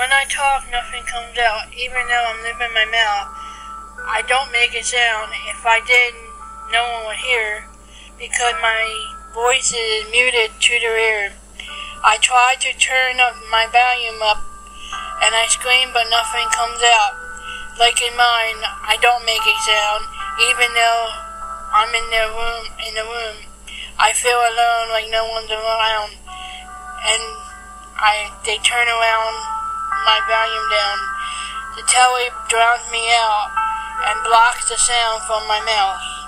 When I talk, nothing comes out, even though I'm living my mouth. I don't make a sound. If I did, no one would hear, because my voice is muted to their ear. I try to turn up my volume up, and I scream, but nothing comes out. Like in mine, I don't make a sound, even though I'm in the room. In the room, I feel alone, like no one's around, and I they turn around my volume down. The telly drowns me out and blocks the sound from my mouth.